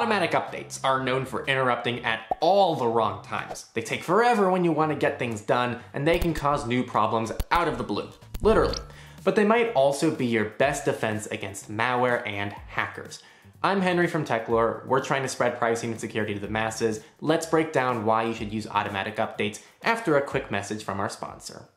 Automatic updates are known for interrupting at all the wrong times. They take forever when you want to get things done, and they can cause new problems out of the blue. Literally. But they might also be your best defense against malware and hackers. I'm Henry from Techlore. We're trying to spread pricing and security to the masses. Let's break down why you should use automatic updates after a quick message from our sponsor.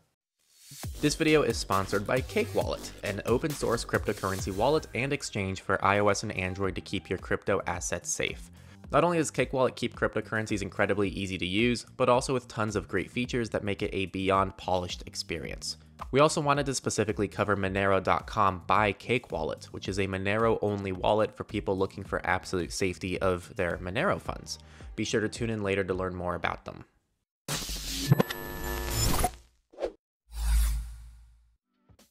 This video is sponsored by Cake Wallet, an open source cryptocurrency wallet and exchange for iOS and Android to keep your crypto assets safe. Not only does Cake Wallet keep cryptocurrencies incredibly easy to use, but also with tons of great features that make it a beyond polished experience. We also wanted to specifically cover Monero.com by Cake Wallet, which is a Monero only wallet for people looking for absolute safety of their Monero funds. Be sure to tune in later to learn more about them.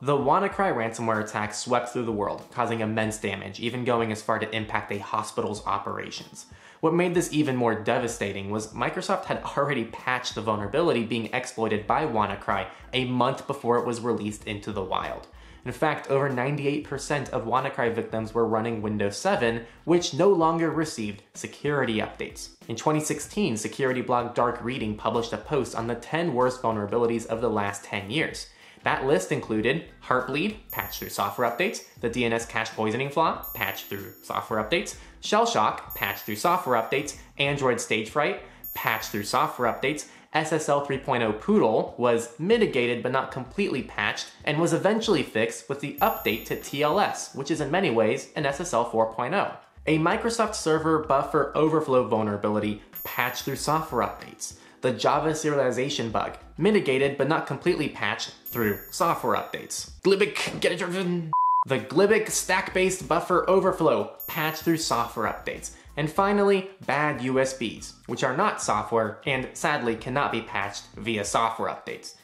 The WannaCry ransomware attack swept through the world, causing immense damage, even going as far to impact a hospital's operations. What made this even more devastating was Microsoft had already patched the vulnerability being exploited by WannaCry a month before it was released into the wild. In fact, over 98% of WannaCry victims were running Windows 7, which no longer received security updates. In 2016, security blog Dark Reading published a post on the 10 worst vulnerabilities of the last 10 years. That list included Heartbleed, patched through software updates, the DNS cache poisoning flaw, patched through software updates, Shell Shock, patched through software updates, Android stage fright, patched through software updates, SSL 3.0 Poodle was mitigated but not completely patched and was eventually fixed with the update to TLS, which is in many ways an SSL 4.0. A Microsoft Server buffer overflow vulnerability patched through software updates the Java serialization bug, mitigated but not completely patched through software updates. Glibc, get it driven. The Glibc stack-based buffer overflow, patched through software updates. And finally, bad USBs, which are not software and sadly cannot be patched via software updates.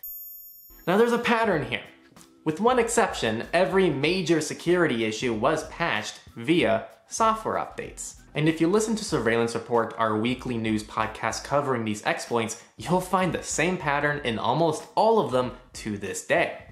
Now there's a pattern here. With one exception, every major security issue was patched via software updates. And if you listen to Surveillance Report, our weekly news podcast covering these exploits, you'll find the same pattern in almost all of them to this day.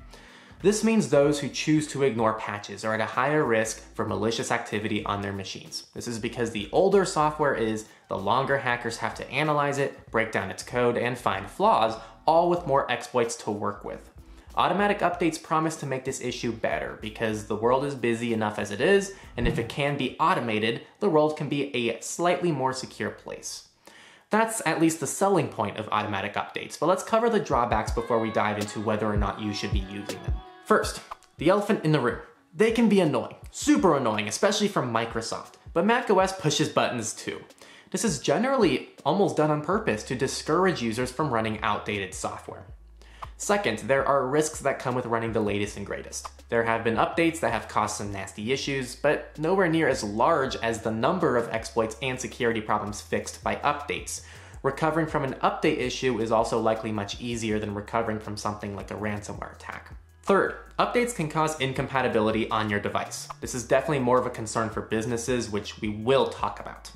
This means those who choose to ignore patches are at a higher risk for malicious activity on their machines. This is because the older software is, the longer hackers have to analyze it, break down its code, and find flaws, all with more exploits to work with. Automatic updates promise to make this issue better because the world is busy enough as it is, and if it can be automated, the world can be a slightly more secure place. That's at least the selling point of automatic updates, but let's cover the drawbacks before we dive into whether or not you should be using them. First, the elephant in the room. They can be annoying, super annoying, especially from Microsoft, but macOS pushes buttons too. This is generally almost done on purpose to discourage users from running outdated software. Second, there are risks that come with running the latest and greatest. There have been updates that have caused some nasty issues, but nowhere near as large as the number of exploits and security problems fixed by updates. Recovering from an update issue is also likely much easier than recovering from something like a ransomware attack. Third, updates can cause incompatibility on your device. This is definitely more of a concern for businesses, which we will talk about.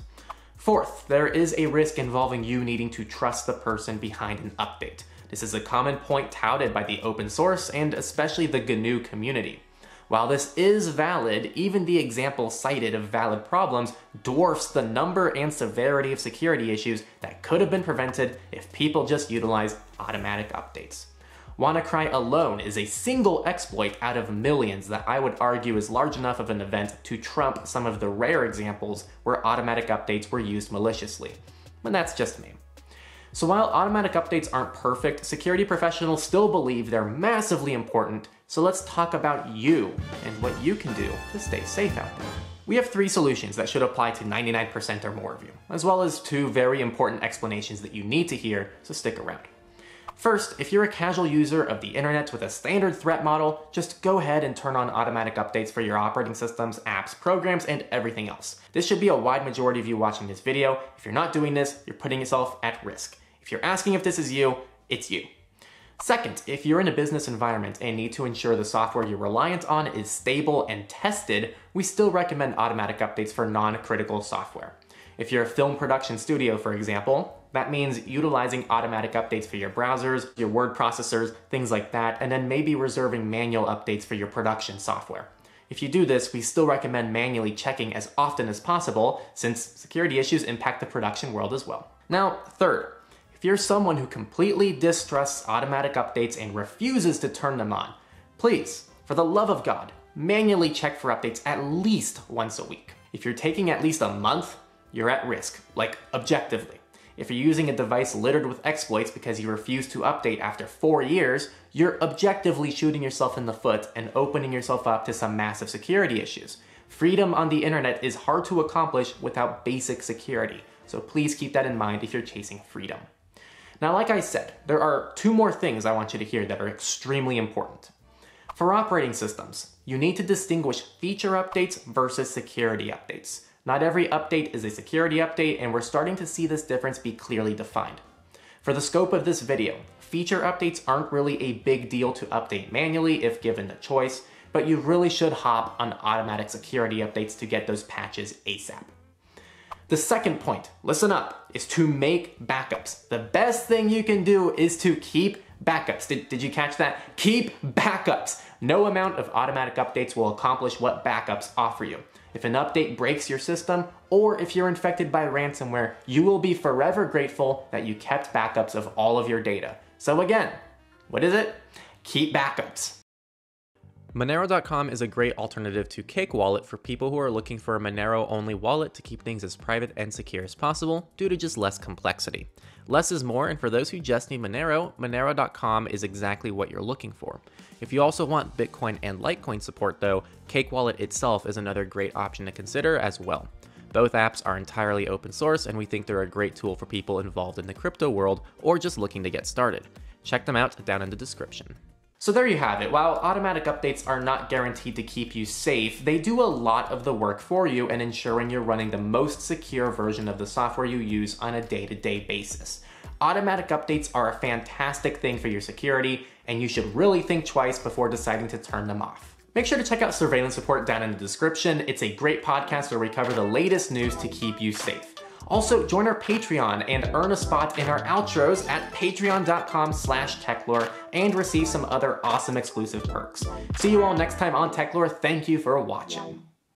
Fourth, there is a risk involving you needing to trust the person behind an update. This is a common point touted by the open source and especially the GNU community. While this is valid, even the example cited of valid problems dwarfs the number and severity of security issues that could have been prevented if people just utilized automatic updates. WannaCry alone is a single exploit out of millions that I would argue is large enough of an event to trump some of the rare examples where automatic updates were used maliciously. But that's just me. So while automatic updates aren't perfect, security professionals still believe they're massively important, so let's talk about you and what you can do to stay safe out there. We have three solutions that should apply to 99% or more of you, as well as two very important explanations that you need to hear, so stick around. First, if you're a casual user of the internet with a standard threat model, just go ahead and turn on automatic updates for your operating systems, apps, programs, and everything else. This should be a wide majority of you watching this video. If you're not doing this, you're putting yourself at risk. If you're asking if this is you, it's you. Second, if you're in a business environment and need to ensure the software you're reliant on is stable and tested, we still recommend automatic updates for non-critical software. If you're a film production studio, for example, that means utilizing automatic updates for your browsers, your word processors, things like that, and then maybe reserving manual updates for your production software. If you do this, we still recommend manually checking as often as possible, since security issues impact the production world as well. Now, third, if you're someone who completely distrusts automatic updates and refuses to turn them on, please, for the love of God, manually check for updates at least once a week. If you're taking at least a month, you're at risk, like objectively. If you're using a device littered with exploits because you refuse to update after four years, you're objectively shooting yourself in the foot and opening yourself up to some massive security issues. Freedom on the internet is hard to accomplish without basic security, so please keep that in mind if you're chasing freedom. Now, like I said, there are two more things I want you to hear that are extremely important. For operating systems, you need to distinguish feature updates versus security updates. Not every update is a security update, and we're starting to see this difference be clearly defined. For the scope of this video, feature updates aren't really a big deal to update manually if given the choice, but you really should hop on automatic security updates to get those patches ASAP. The second point, listen up, is to make backups. The best thing you can do is to keep backups. Did, did you catch that? Keep backups. No amount of automatic updates will accomplish what backups offer you. If an update breaks your system, or if you're infected by ransomware, you will be forever grateful that you kept backups of all of your data. So again, what is it? Keep backups. Monero.com is a great alternative to Cake Wallet for people who are looking for a Monero only wallet to keep things as private and secure as possible due to just less complexity. Less is more, and for those who just need Monero, Monero.com is exactly what you're looking for. If you also want Bitcoin and Litecoin support though, Cake Wallet itself is another great option to consider as well. Both apps are entirely open source, and we think they're a great tool for people involved in the crypto world or just looking to get started. Check them out down in the description. So there you have it. While automatic updates are not guaranteed to keep you safe, they do a lot of the work for you and ensuring you're running the most secure version of the software you use on a day-to-day basis. Automatic updates are a fantastic thing for your security, and you should really think twice before deciding to turn them off. Make sure to check out Surveillance Report down in the description. It's a great podcast where we cover the latest news to keep you safe. Also, join our Patreon and earn a spot in our outros at patreon.com slash techlore and receive some other awesome exclusive perks. See you all next time on Techlore. Thank you for watching.